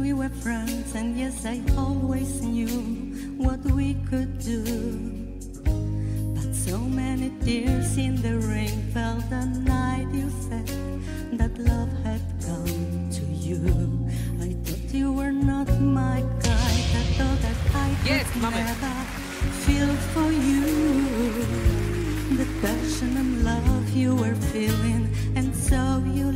we were friends, and yes, I always knew what we could do. But so many tears in the rain fell the night you said that love had come to you. I thought you were not my kind. I thought that I yes, could mama. never feel for you the passion and love you were feeling, and so you.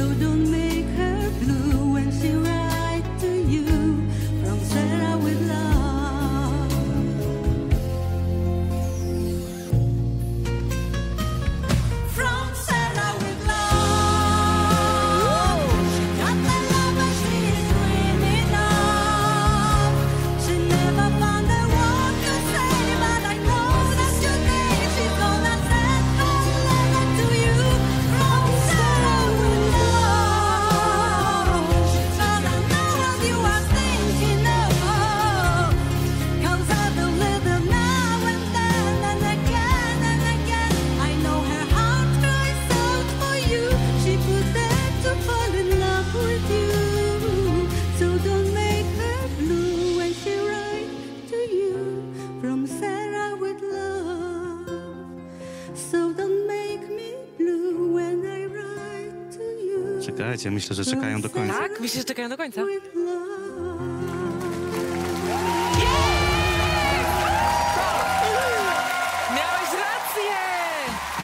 so do czekać. Myślę, że czekają do końca. Tak? myślę, że czekają do końca?